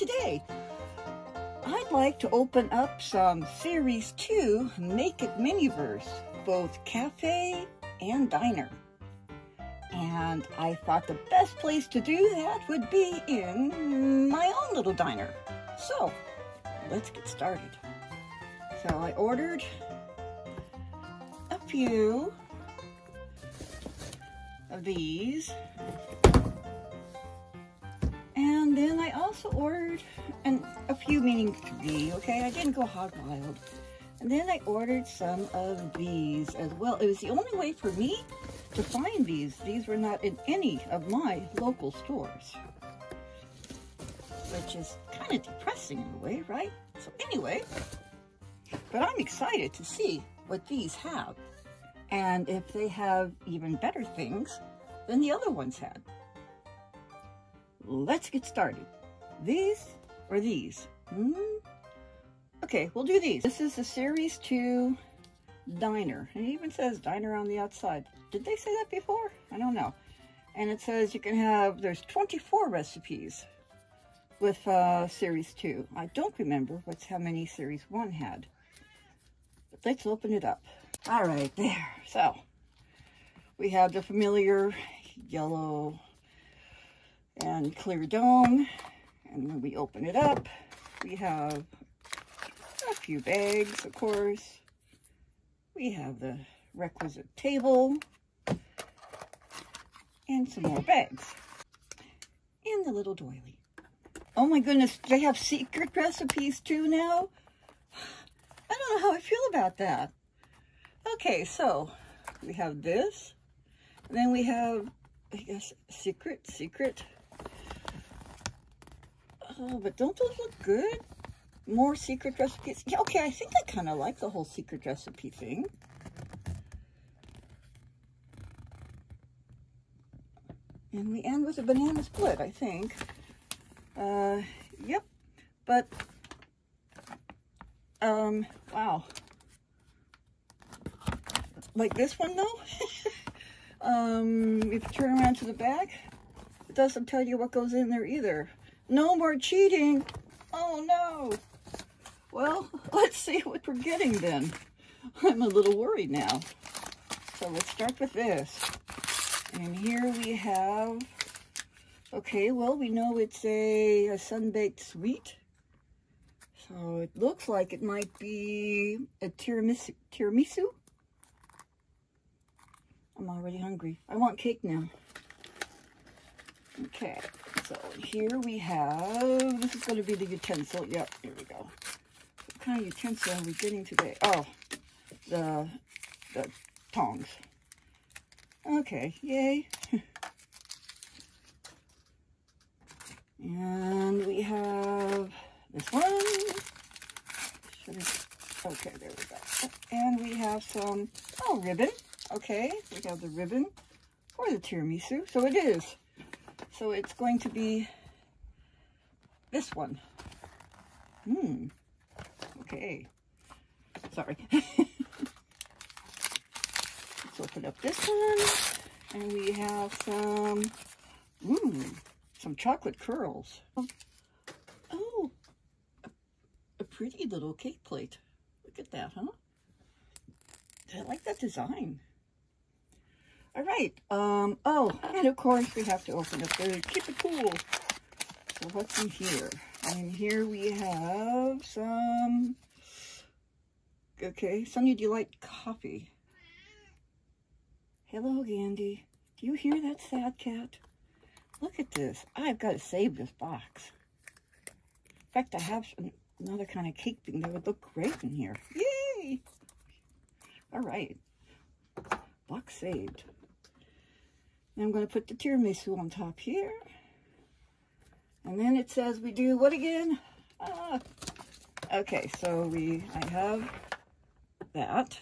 today, I'd like to open up some Series 2 Make It Miniverse, both cafe and diner. And I thought the best place to do that would be in my own little diner. So, let's get started. So I ordered a few of these. And then I also ordered and a few meaning three, okay? I didn't go hog wild. And then I ordered some of these as well. It was the only way for me to find these. These were not in any of my local stores. Which is kind of depressing in a way, right? So anyway, but I'm excited to see what these have. And if they have even better things than the other ones had. Let's get started. These or these? Hmm? Okay, we'll do these. This is the Series 2 Diner. It even says Diner on the outside. Did they say that before? I don't know. And it says you can have, there's 24 recipes with uh, Series 2. I don't remember what's how many Series 1 had. But let's open it up. All right, there. So, we have the familiar yellow and clear dome. And when we open it up, we have a few bags, of course. We have the requisite table and some more bags and the little doily. Oh my goodness, they have secret recipes too now? I don't know how I feel about that. Okay, so we have this. Then we have, I guess, secret, secret Oh, but don't those look good? More secret recipes. Yeah, okay, I think I kind of like the whole secret recipe thing. And we end with a banana split, I think. Uh, yep. But, um, wow. Like this one, though? um, if you turn around to the back, it doesn't tell you what goes in there either. No more cheating. Oh, no. Well, let's see what we're getting then. I'm a little worried now. So let's start with this. And here we have, okay, well, we know it's a, a sun-baked sweet. So it looks like it might be a tiramisu. tiramisu. I'm already hungry. I want cake now. Okay, so here we have, this is going to be the utensil. Yep, here we go. What kind of utensil are we getting today? Oh, the, the tongs. Okay, yay. and we have this one. okay, there we go. And we have some, oh, ribbon. Okay, we have the ribbon for the tiramisu. So it is so it's going to be this one. Hmm. Okay. Sorry. Let's open up this one. And we have some, ooh, some chocolate curls. Oh, a, a pretty little cake plate. Look at that, huh? I like that design. All right. Um, oh, and of course we have to open up the keep it cool. So what's in here? And here we have some, okay, Sunny Delight coffee. Hello, Gandhi. Do you hear that sad cat? Look at this. I've got to save this box. In fact, I have another kind of cake thing that would look great in here. Yay! All right. Box saved. I'm going to put the tiramisu on top here. And then it says we do what again? Ah. Okay, so we I have that.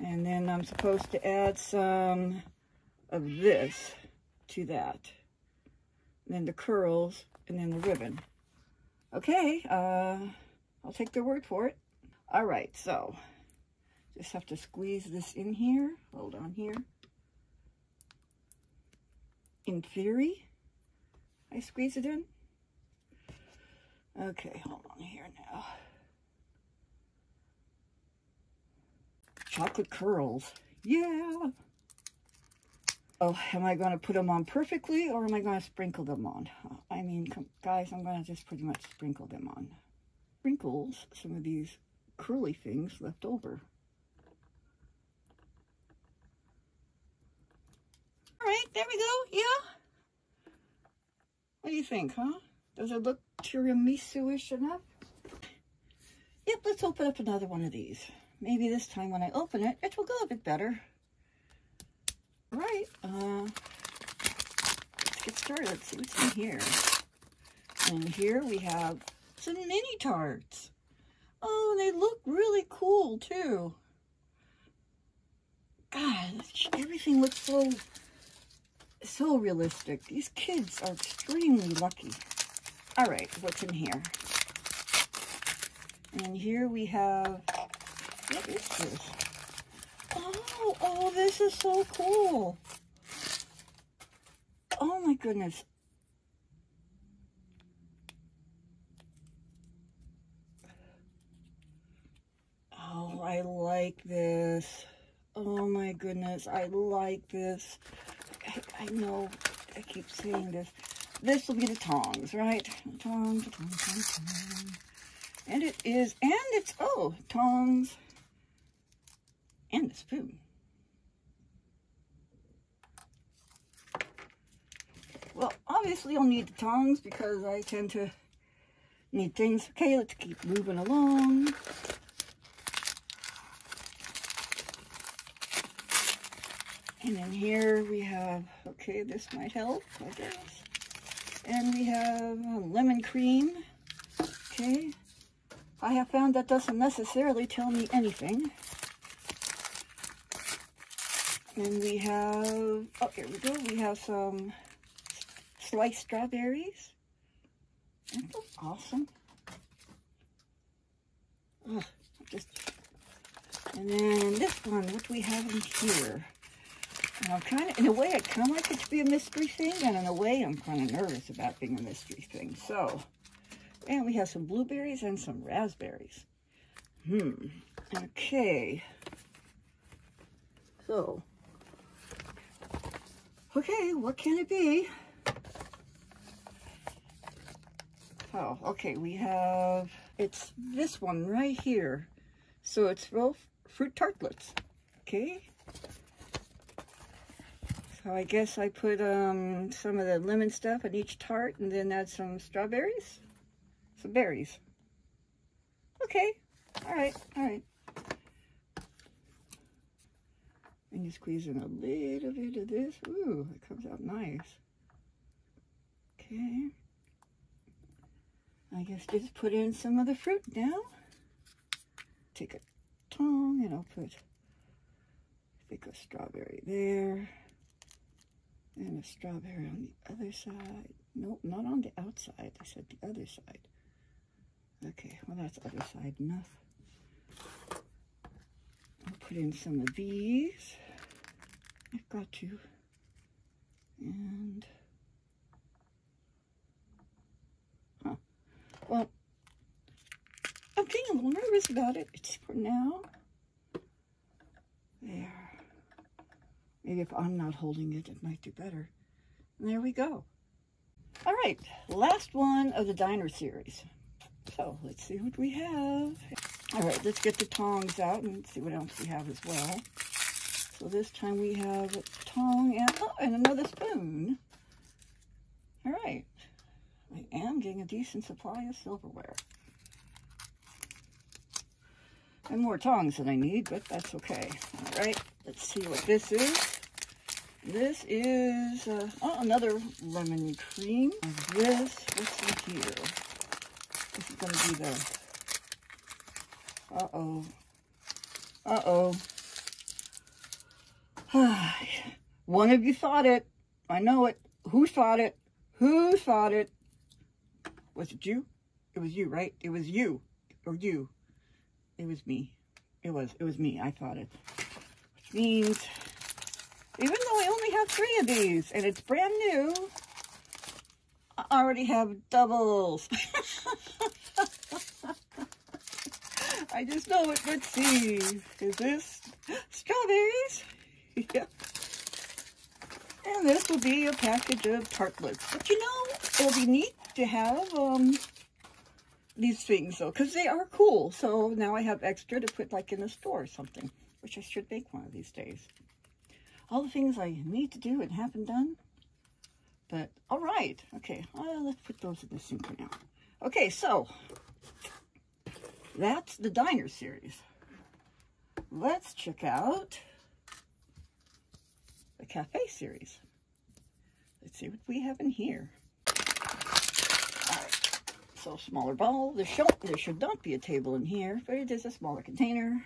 And then I'm supposed to add some of this to that. And then the curls and then the ribbon. Okay, uh, I'll take their word for it. All right, so just have to squeeze this in here. Hold on here in theory, I squeeze it in. Okay, hold on here now. Chocolate curls. Yeah. Oh, am I going to put them on perfectly or am I going to sprinkle them on? I mean, guys, I'm going to just pretty much sprinkle them on. Sprinkles some of these curly things left over. All right, there we go. Yeah. What do you think, huh? Does it look tiramisu-ish enough? Yep, let's open up another one of these. Maybe this time when I open it, it will go a bit better. All right, uh, let's get started. Let's see what's in here. And here we have some mini tarts. Oh, they look really cool too. God, everything looks so, so realistic. These kids are extremely lucky. All right, what's in here? And here we have, what is this? Oh, oh, this is so cool. Oh my goodness. Oh, I like this. Oh my goodness, I like this. I, I know I keep saying this. This will be the tongs, right? Tongs. And it is, and it's, oh, tongs and a spoon. Well, obviously I'll need the tongs because I tend to need things. Okay, let's keep moving along. And then here we have, okay, this might help, I guess. And we have lemon cream. Okay. I have found that doesn't necessarily tell me anything. And we have, oh, here we go. We have some sliced strawberries. That's awesome. Ugh, just, and then this one, what do we have in here? Now, kind of, in a way, I kind of like it to be a mystery thing, and in a way, I'm kind of nervous about being a mystery thing. So, and we have some blueberries and some raspberries. Hmm. Okay. So, okay, what can it be? Oh, okay, we have, it's this one right here. So it's real fruit tartlets, okay? I guess I put um, some of the lemon stuff in each tart and then add some strawberries, some berries. Okay, all right, all right. And you squeeze in a little bit of this. Ooh, it comes out nice. Okay. I guess just put in some of the fruit now. Take a tongue and I'll put, I think a strawberry there. And a strawberry on the other side. Nope, not on the outside. I said the other side. Okay, well that's other side enough. I'll put in some of these. I've got to. And, huh. Well, I'm getting a little nervous about it. It's for now. There. Maybe if I'm not holding it, it might do better. And there we go. All right, last one of the diner series. So let's see what we have. All right, let's get the tongs out and see what else we have as well. So this time we have a tong and, oh, and another spoon. All right, I am getting a decent supply of silverware. And more tongs than I need, but that's okay. All right, let's see what this is. This is uh, oh, another lemon cream. And this, what's in here? This is going to be the, uh-oh, uh-oh. One of you thought it. I know it. Who thought it? Who thought it? Was it you? It was you, right? It was you. Or you. It was me. It was. It was me. I thought it. Means even though I only have three of these and it's brand new, I already have doubles. I just know it. Let's see. Is this strawberries? yeah. And this will be a package of tartlets. But you know, it'll be neat to have um, these things though, because they are cool. So now I have extra to put like in a store or something, which I should make one of these days. All the things I need to do and haven't done. But all right, okay, well, let's put those in the sink for now. Okay, so that's the diner series. Let's check out the cafe series. Let's see what we have in here. So smaller bowl. There should, there should not be a table in here, but it is a smaller container.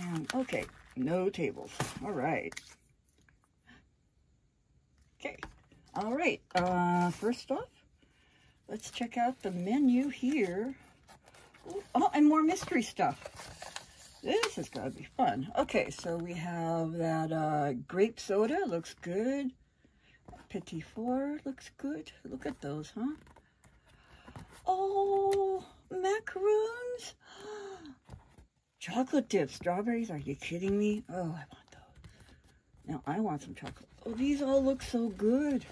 And okay, no tables. All right. Okay. All right. Uh, first off, let's check out the menu here. Oh, and more mystery stuff. This is going to be fun. Okay, so we have that uh, grape soda. Looks good. Petit Four looks good. Look at those, huh? Oh, macaroons. Chocolate dip. Strawberries. Are you kidding me? Oh, I want those. Now, I want some chocolate. Oh, these all look so good.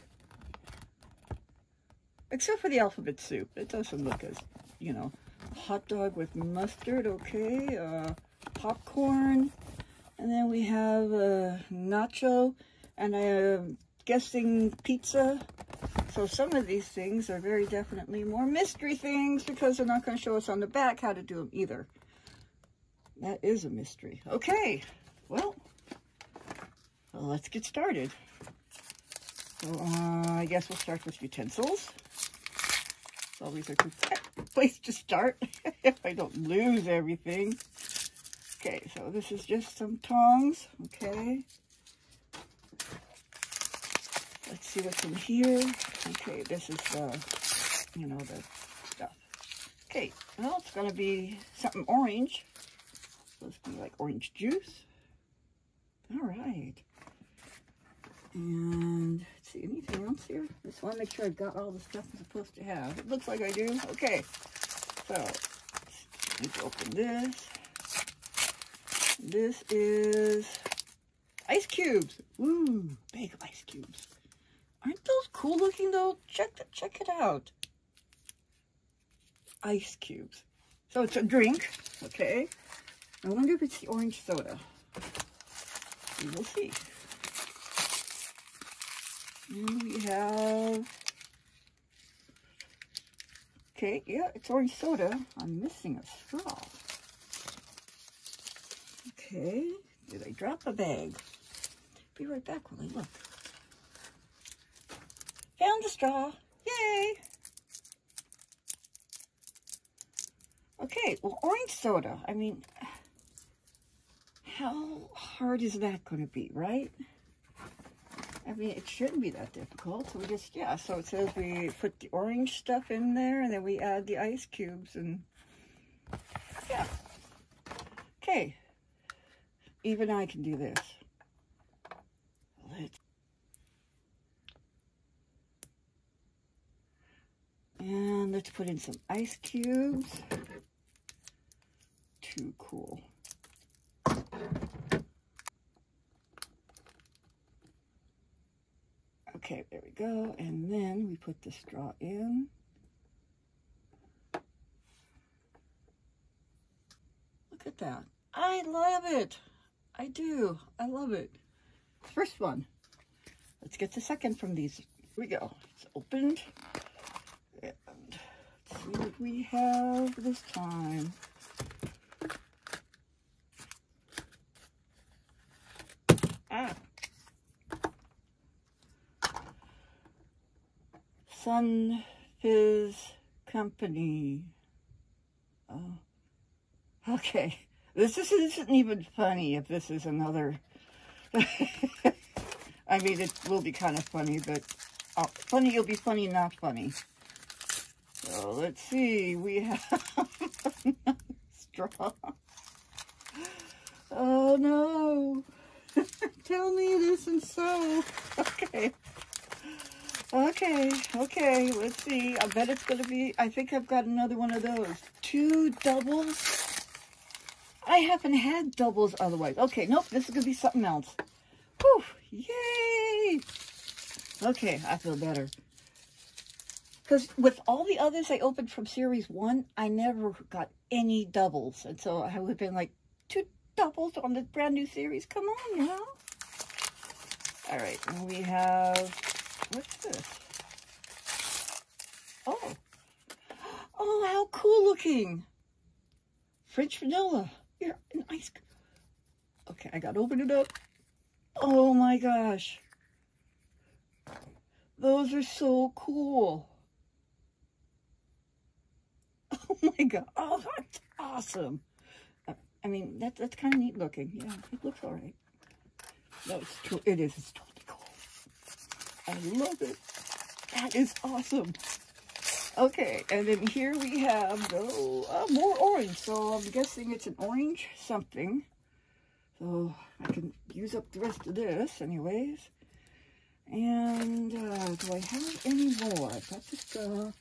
Except for the alphabet soup. It doesn't look as, you know, hot dog with mustard, okay. Uh, popcorn. And then we have a nacho and I'm guessing pizza. So some of these things are very definitely more mystery things because they're not going to show us on the back how to do them either. That is a mystery. Okay, well, let's get started. So uh, I guess we'll start with utensils. It's always a good place to start if I don't lose everything. Okay, so this is just some tongs, okay. Let's see what's in here. Okay, this is the, you know, the stuff. Okay, well, it's to be something orange. To be like orange juice. All right. And see, anything else here? Just want to make sure I've got all the stuff I'm supposed to have. It looks like I do. Okay, so let's open this. This is ice cubes. Ooh, big ice cubes. Aren't those cool looking though? Check the, check it out. Ice cubes. So it's a drink, okay? I wonder if it's the orange soda. We will see. And we have, okay, yeah, it's orange soda. I'm missing a straw. Okay, did I drop a bag? Be right back when I look. Found the straw. Yay! Okay, well, orange soda. I mean, how hard is that going to be, right? I mean, it shouldn't be that difficult. So we just, yeah, so it says we put the orange stuff in there and then we add the ice cubes and, yeah. Okay, even I can do this. Let's and let's put in some ice cubes. Too cool. Okay, there we go. And then we put the straw in. Look at that. I love it. I do. I love it. First one. Let's get the second from these. Here we go. It's opened. And let's see what we have this time. Ah. Sun Fizz Company. Oh. Okay. This isn't even funny if this is another... I mean, it will be kind of funny, but uh, funny, you'll be funny, not funny. So let's see. We have straw. Oh no. Tell me this and so. Okay. Okay, okay, let's see. I bet it's going to be, I think I've got another one of those. Two doubles. I haven't had doubles otherwise. Okay, nope, this is going to be something else. Whew, yay! Okay, I feel better. Because with all the others I opened from Series 1, I never got any doubles. And so I would have been like, two doubles on this brand new series? Come on, you know? All right, we have, what's this? Oh. Oh, how cool looking. French vanilla. You're an ice. cream. Okay, I got to open it up. Oh my gosh. Those are so cool. Oh my god. Oh, that's awesome. That, that's kind of neat looking. Yeah, it looks all right. No, it's true. It is. It's totally cool. I love it. That is awesome. Okay, and then here we have oh, uh, more orange. So I'm guessing it's an orange something. So I can use up the rest of this anyways. And uh, do I have any more? Got this go.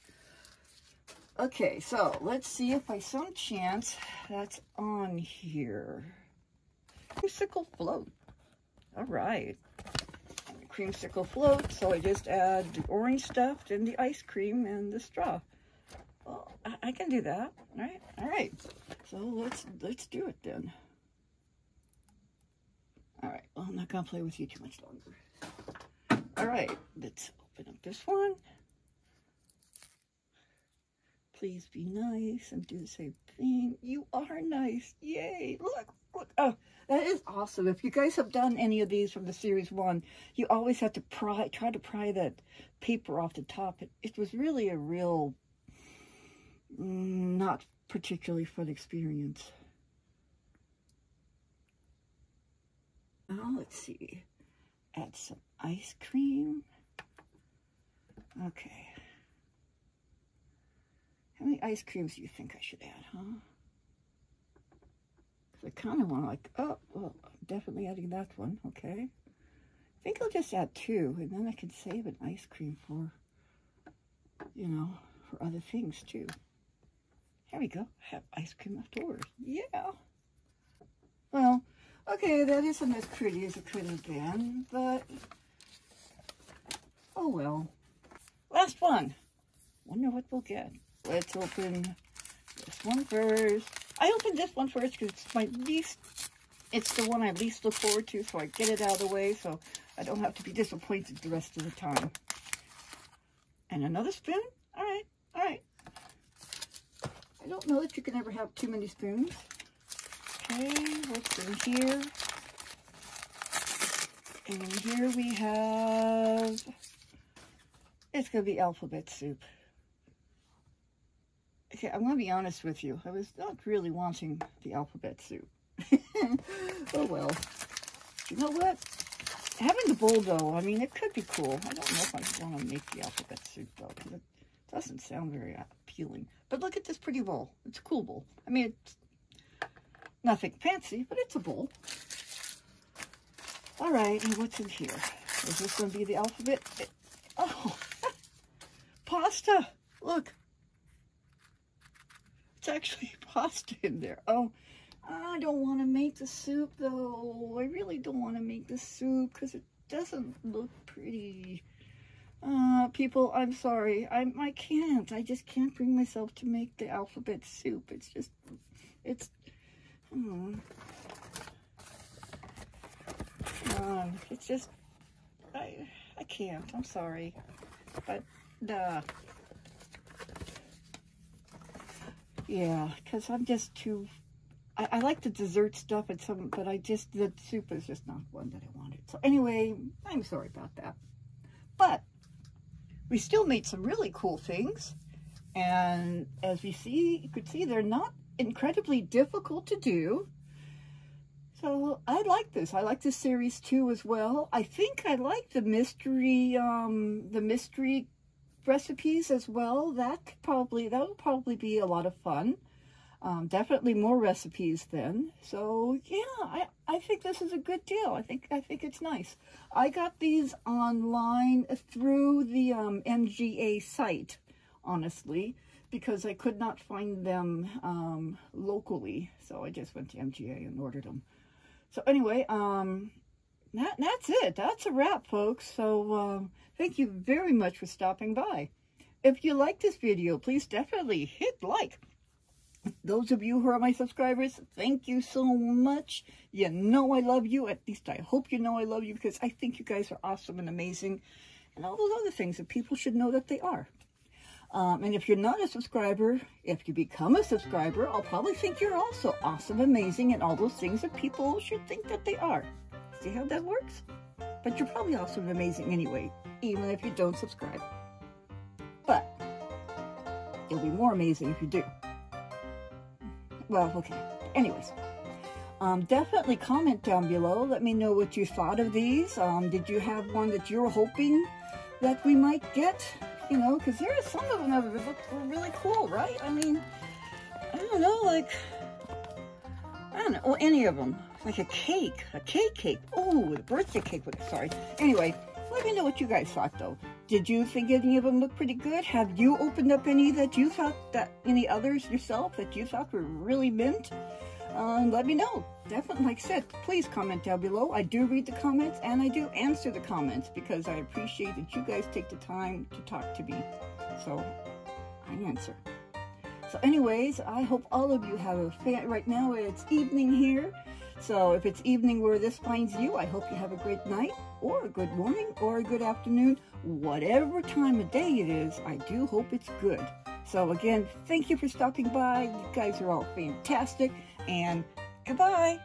Okay, so let's see if by some chance that's on here. Creamsicle float. All right. Creamsicle float. So I just add the orange stuff and the ice cream and the straw. Well, I, I can do that. All right. All right. So let's let's do it then. All right. Well, I'm not gonna play with you too much longer. All right. Let's open up this one. Please be nice and do the same thing. You are nice. Yay. Look, look. Oh, that is awesome. If you guys have done any of these from the series one, you always have to pry, try to pry that paper off the top. It, it was really a real, mm, not particularly fun experience. Now, let's see. Add some ice cream. Okay. Ice creams do you think I should add, huh? Because I kind of want to like, oh, well, I'm definitely adding that one, okay. I think I'll just add two, and then I can save an ice cream for, you know, for other things too. Here we go. I have ice cream over. Yeah. Well, okay, that isn't as pretty as it could have been, but oh well. Last one. Wonder what we'll get let's open this one first. I opened this one first because it's my least, it's the one I least look forward to, so I get it out of the way so I don't have to be disappointed the rest of the time. And another spoon? All right, all right. I don't know that you can ever have too many spoons. Okay, what's in here? And here we have, it's going to be alphabet soup. Okay, I'm going to be honest with you. I was not really wanting the alphabet soup. oh, well. You know what? Having the bowl, though, I mean, it could be cool. I don't know if I want to make the alphabet soup, though, because it doesn't sound very appealing. But look at this pretty bowl. It's a cool bowl. I mean, it's nothing fancy, but it's a bowl. All right, and what's in here? Is this going to be the alphabet? Oh, pasta. Look, actually pasta in there. Oh, I don't want to make the soup, though. I really don't want to make the soup because it doesn't look pretty. Uh, people, I'm sorry. I, I can't. I just can't bring myself to make the alphabet soup. It's just, it's, hmm. Um, it's just, I, I can't. I'm sorry. But, uh, Yeah, because I'm just too... I, I, like the dessert stuff and some, but I just, the soup is just not one that I wanted. So anyway, I'm sorry about that. But we still made some really cool things. And as we see, you could see they're not incredibly difficult to do. So I like this. I like this series too as well. I think I like the mystery, um, the mystery recipes as well. That could probably, that would probably be a lot of fun. Um, definitely more recipes then. So yeah, I, I think this is a good deal. I think I think it's nice. I got these online through the um, MGA site, honestly, because I could not find them um, locally. So I just went to MGA and ordered them. So anyway, um, that, that's it. That's a wrap, folks. So uh, thank you very much for stopping by. If you like this video, please definitely hit like those of you who are my subscribers, thank you so much. You know I love you. At least I hope you know I love you because I think you guys are awesome and amazing. And all those other things that people should know that they are. Um, and if you're not a subscriber, if you become a subscriber, I'll probably think you're also awesome, amazing, and all those things that people should think that they are. See how that works? But you're probably and amazing anyway, even if you don't subscribe. But you'll be more amazing if you do well, okay. Anyways, um, definitely comment down below. Let me know what you thought of these. Um, did you have one that you're hoping that we might get? You know, because there are some of them that look really cool, right? I mean, I don't know, like, I don't know, any of them. Like a cake, a cake cake. Oh, the birthday cake, sorry. Anyway, let me know what you guys thought, though. Did you think any of them looked pretty good? Have you opened up any that you thought that any others yourself that you thought were really mint? Um, let me know. Definitely, like I said, please comment down below. I do read the comments and I do answer the comments because I appreciate that you guys take the time to talk to me. So I answer. So anyways, I hope all of you have a fan. Right now it's evening here. So if it's evening where this finds you, I hope you have a great night or a good morning or a good afternoon. Whatever time of day it is, I do hope it's good. So again, thank you for stopping by. You guys are all fantastic and goodbye.